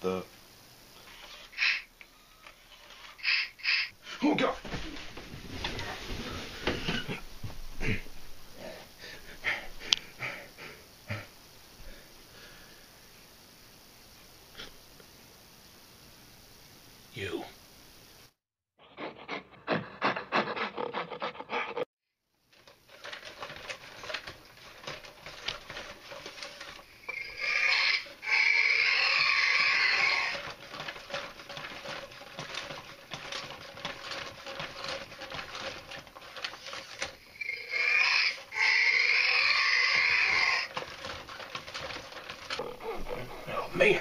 the man.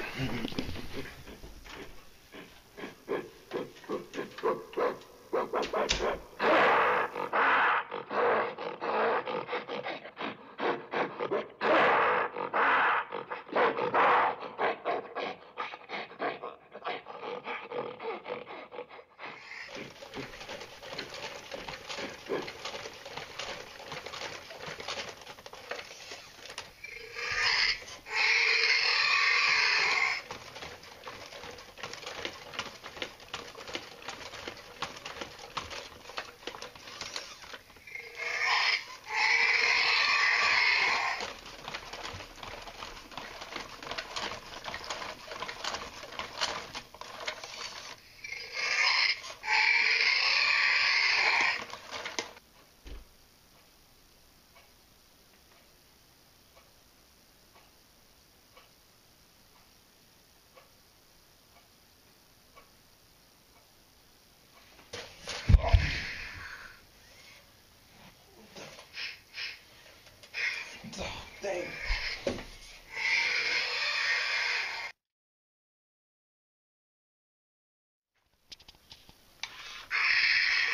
thing.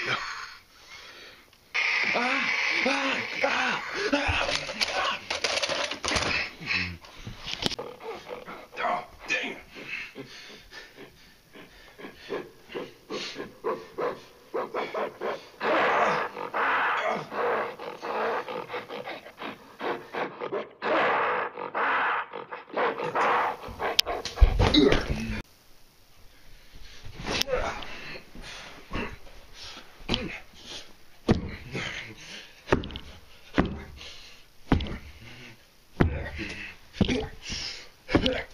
No. Ah, ah, ah, ah. Yeah.